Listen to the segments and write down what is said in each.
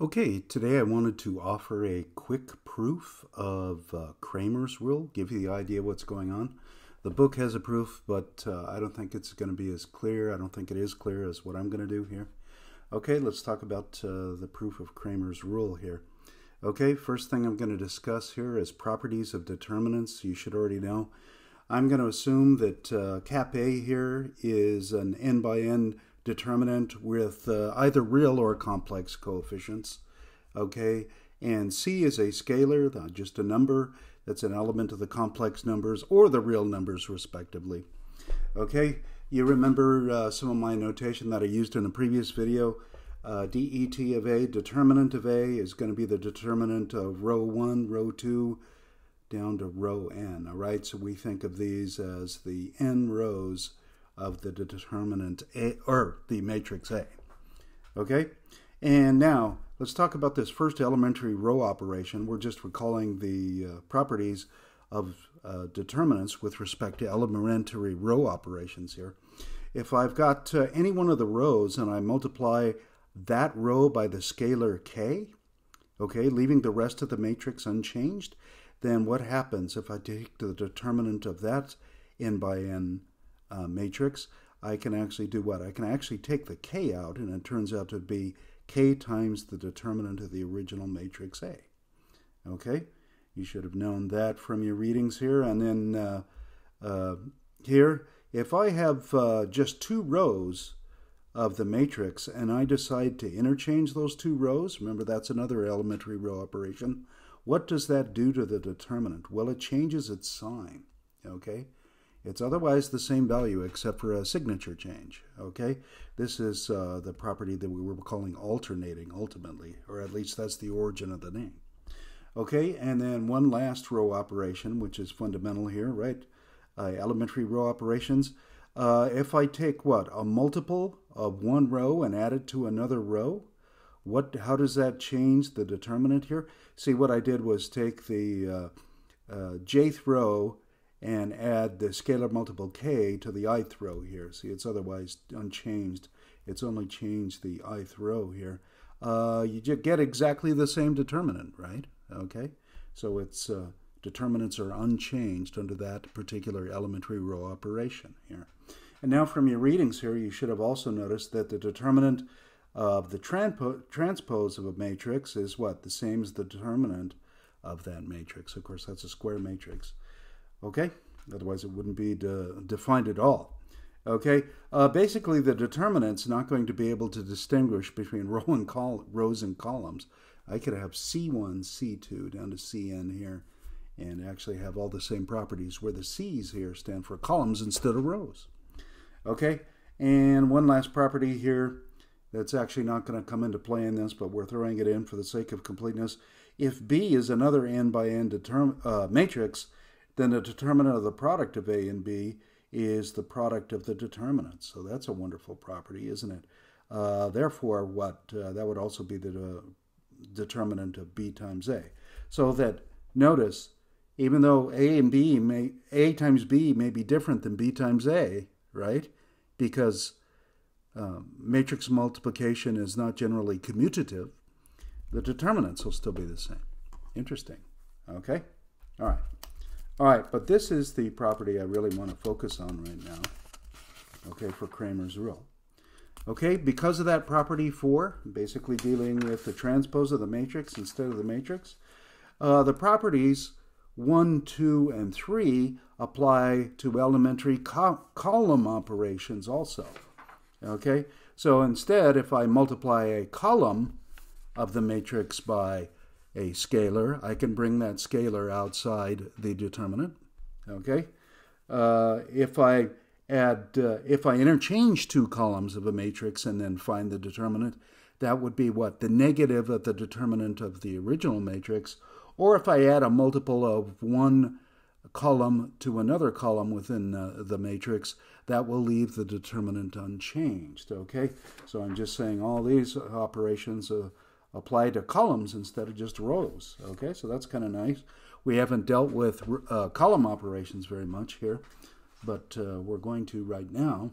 Okay, today I wanted to offer a quick proof of uh, Cramer's rule, give you the idea what's going on. The book has a proof, but uh, I don't think it's going to be as clear. I don't think it is clear as what I'm going to do here. Okay, let's talk about uh, the proof of Cramer's rule here. Okay, first thing I'm going to discuss here is properties of determinants. You should already know. I'm going to assume that uh, cap A here is an n by n determinant with uh, either real or complex coefficients. Okay, and C is a scalar, just a number that's an element of the complex numbers or the real numbers, respectively. Okay, you remember uh, some of my notation that I used in a previous video. Uh, DET of A, determinant of A, is going to be the determinant of row 1, row 2, down to row n. All right, so we think of these as the n rows of the determinant A or the matrix A. Okay? And now let's talk about this first elementary row operation. We're just recalling the uh, properties of uh, determinants with respect to elementary row operations here. If I've got uh, any one of the rows and I multiply that row by the scalar k, okay, leaving the rest of the matrix unchanged, then what happens if I take the determinant of that n by n uh, matrix, I can actually do what? I can actually take the k out, and it turns out to be k times the determinant of the original matrix A. Okay? You should have known that from your readings here. And then uh, uh, here, if I have uh, just two rows of the matrix and I decide to interchange those two rows, remember that's another elementary row operation, what does that do to the determinant? Well, it changes its sign. Okay? It's otherwise the same value except for a signature change, okay? This is uh, the property that we were calling alternating ultimately, or at least that's the origin of the name. Okay, and then one last row operation, which is fundamental here, right? Uh, elementary row operations. Uh, if I take what? A multiple of one row and add it to another row, what? how does that change the determinant here? See, what I did was take the uh, uh, jth row and add the scalar multiple k to the ith row here. See, it's otherwise unchanged. It's only changed the ith row here. Uh, you get exactly the same determinant, right? Okay, so its uh, determinants are unchanged under that particular elementary row operation here. And now from your readings here, you should have also noticed that the determinant of the transpose of a matrix is what? The same as the determinant of that matrix. Of course, that's a square matrix. Okay? Otherwise, it wouldn't be de defined at all. Okay? Uh, basically, the determinant's not going to be able to distinguish between row and rows and columns. I could have C1, C2 down to Cn here and actually have all the same properties where the C's here stand for columns instead of rows. Okay? And one last property here that's actually not going to come into play in this, but we're throwing it in for the sake of completeness. If B is another n by n uh, matrix, then the determinant of the product of A and B is the product of the determinants. So that's a wonderful property, isn't it? Uh, therefore, what uh, that would also be the uh, determinant of B times A. So that notice, even though A and B may A times B may be different than B times A, right? Because um, matrix multiplication is not generally commutative, the determinants will still be the same. Interesting. Okay? All right. All right, but this is the property I really want to focus on right now, okay, for Cramer's rule. Okay, because of that property 4, basically dealing with the transpose of the matrix instead of the matrix, uh, the properties 1, 2, and 3 apply to elementary co column operations also. Okay, so instead, if I multiply a column of the matrix by a scalar, I can bring that scalar outside the determinant. Okay. Uh, if I add, uh, if I interchange two columns of a matrix and then find the determinant, that would be what? The negative of the determinant of the original matrix. Or if I add a multiple of one column to another column within uh, the matrix, that will leave the determinant unchanged. Okay, so I'm just saying all these operations uh, apply to columns instead of just rows. Okay, so that's kind of nice. We haven't dealt with uh, column operations very much here, but uh, we're going to right now.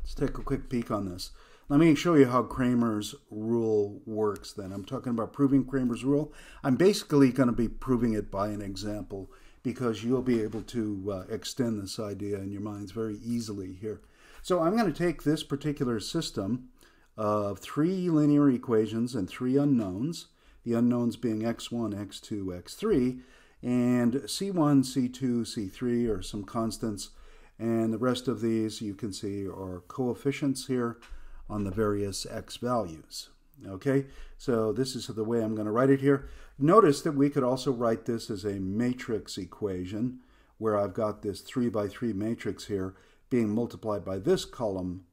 Let's take a quick peek on this. Let me show you how Cramer's rule works then. I'm talking about proving Cramer's rule. I'm basically going to be proving it by an example because you'll be able to uh, extend this idea in your minds very easily here. So I'm going to take this particular system of three linear equations and three unknowns, the unknowns being x1, x2, x3, and c1, c2, c3 are some constants, and the rest of these you can see are coefficients here on the various x values. Okay, so this is the way I'm going to write it here. Notice that we could also write this as a matrix equation, where I've got this 3 by 3 matrix here being multiplied by this column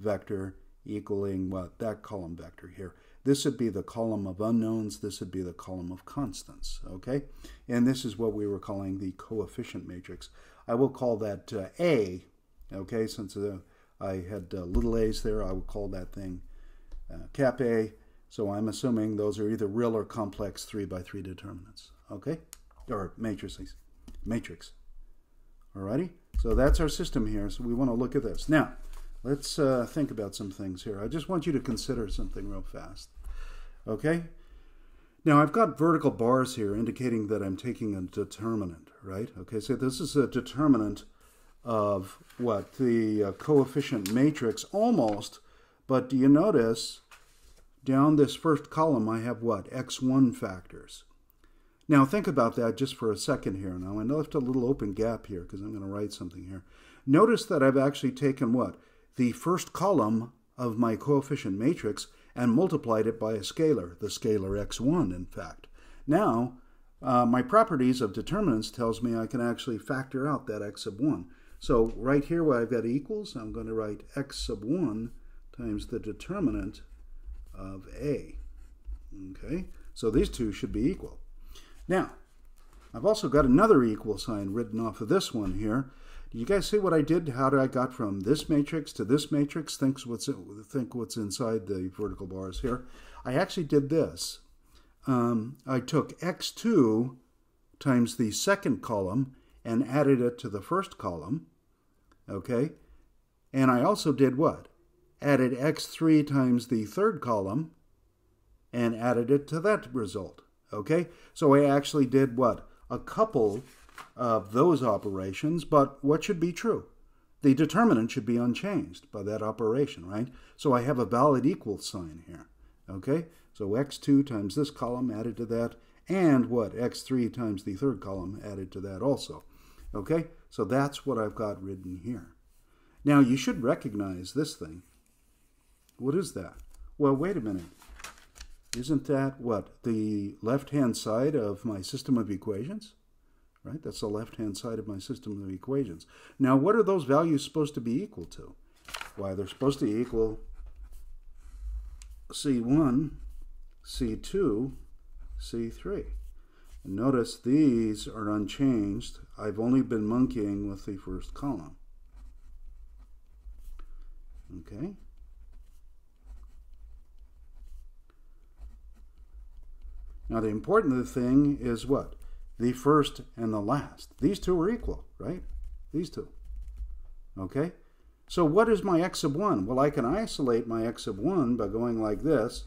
vector equaling what? That column vector here. This would be the column of unknowns. This would be the column of constants, okay? And this is what we were calling the coefficient matrix. I will call that uh, A, okay, since uh, I had uh, little a's there, I would call that thing uh, cap A. So I'm assuming those are either real or complex 3 by 3 determinants, okay? Or matrices, matrix. Alrighty? So that's our system here. So we want to look at this. Now, let's uh, think about some things here. I just want you to consider something real fast. Okay? Now I've got vertical bars here indicating that I'm taking a determinant, right? Okay, so this is a determinant of what? The uh, coefficient matrix almost, but do you notice down this first column I have what? x1 factors. Now think about that just for a second here. Now I left a little open gap here because I'm going to write something here. Notice that I've actually taken what? The first column of my coefficient matrix and multiplied it by a scalar, the scalar x1 in fact. Now, uh, my properties of determinants tells me I can actually factor out that x sub 1. So right here where I've got equals, I'm going to write x sub 1 times the determinant of a. Okay, so these two should be equal. Now, I've also got another equal sign written off of this one here. You guys see what I did? How did I got from this matrix to this matrix? Think what's think what's inside the vertical bars here. I actually did this. Um, I took x2 times the second column and added it to the first column. Okay, and I also did what? Added x3 times the third column and added it to that result. Okay, so I actually did what? A couple of those operations, but what should be true? The determinant should be unchanged by that operation, right? So I have a valid equal sign here, okay? So x2 times this column added to that, and what? x3 times the third column added to that also, okay? So that's what I've got written here. Now you should recognize this thing. What is that? Well, wait a minute. Isn't that what? The left-hand side of my system of equations? Right? That's the left-hand side of my system of equations. Now, what are those values supposed to be equal to? Why, they're supposed to equal C1, C2, C3. And notice these are unchanged. I've only been monkeying with the first column. Okay. Now the important thing is what? The first and the last. These two are equal, right? These two. Okay? So what is my x sub 1? Well, I can isolate my x sub 1 by going like this.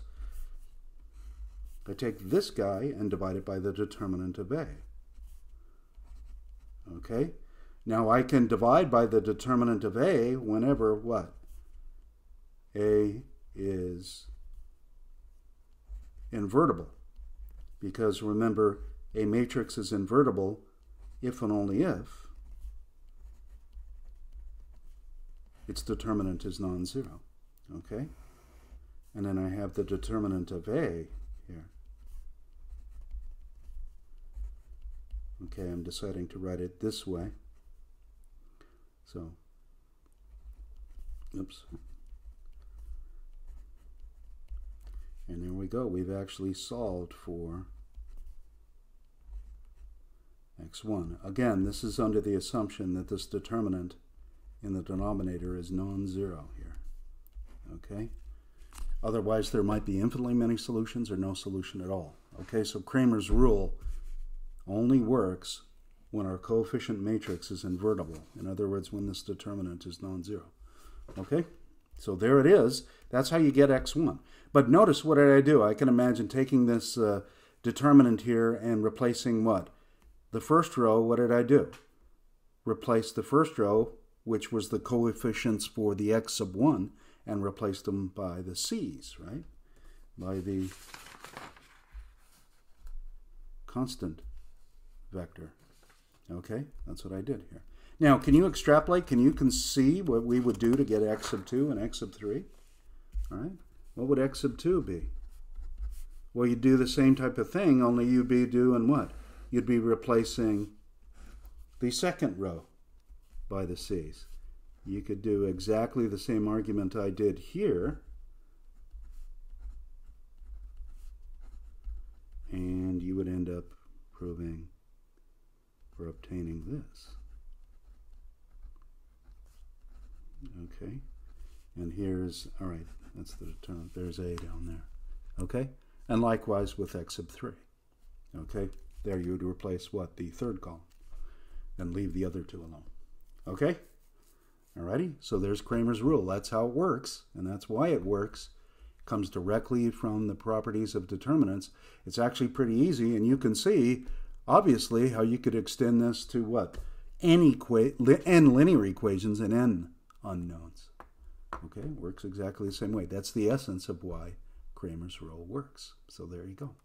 I take this guy and divide it by the determinant of a. Okay? Now I can divide by the determinant of a whenever what? a is invertible. Because remember, a matrix is invertible if and only if its determinant is non-zero. Okay? And then I have the determinant of A here. Okay, I'm deciding to write it this way. So, oops. And there we go. We've actually solved for x1. Again, this is under the assumption that this determinant in the denominator is non-zero here. Okay? Otherwise, there might be infinitely many solutions or no solution at all. Okay, so Cramer's rule only works when our coefficient matrix is invertible. In other words, when this determinant is non-zero. Okay? So there it is. That's how you get x1. But notice what did I do? I can imagine taking this uh, determinant here and replacing what? The first row, what did I do? Replace the first row, which was the coefficients for the x sub 1, and replace them by the c's, right? By the constant vector. Okay, that's what I did here. Now, can you extrapolate? Can you see what we would do to get x sub 2 and x sub 3? All right, what would x sub 2 be? Well, you'd do the same type of thing, only you'd be doing what? You'd be replacing the second row by the c's. You could do exactly the same argument I did here, and you would end up proving or obtaining this. Okay, and here's, all right, that's the determinant. There's A down there. Okay, and likewise with x sub 3. Okay, there you would replace what? The third column and leave the other two alone. Okay? Alrighty, so there's Cramer's rule. That's how it works, and that's why it works. It comes directly from the properties of determinants. It's actually pretty easy, and you can see, obviously, how you could extend this to what? N, equa n linear equations and n unknowns. Okay, works exactly the same way. That's the essence of why Cramer's rule works. So there you go.